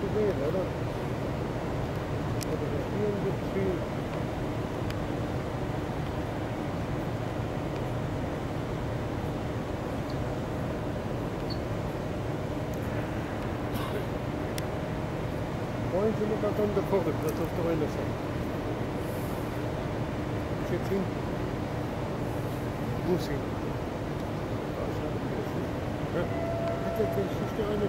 nicht so viel zu sehen, oder? Spielen gibt sind wir gerade an der Pforte, das auf der Rolle sein. Ist jetzt hin. Muss hin. Ja. Hat jetzt das ist ja eine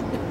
Ha ha ha.